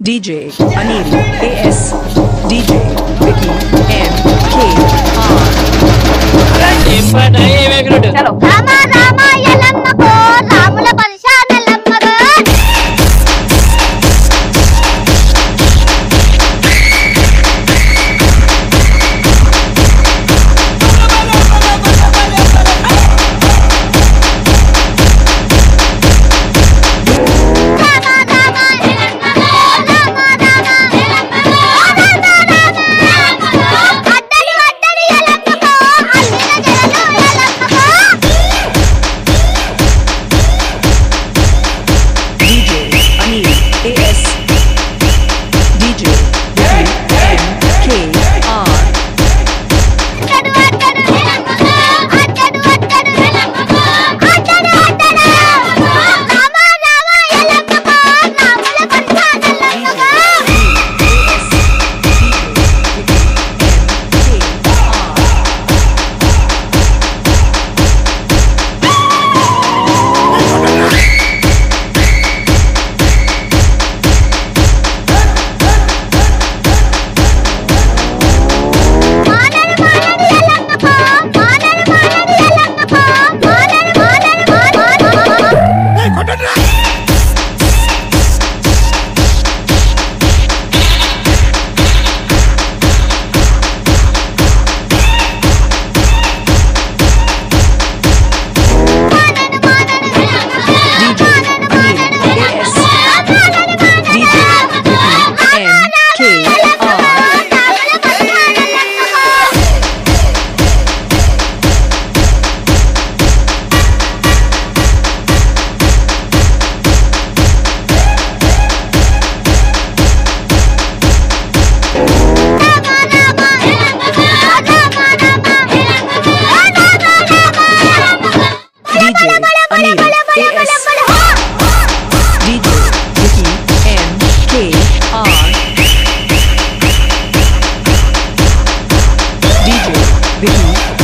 DJ Anil AS DJ Vicky M Vem.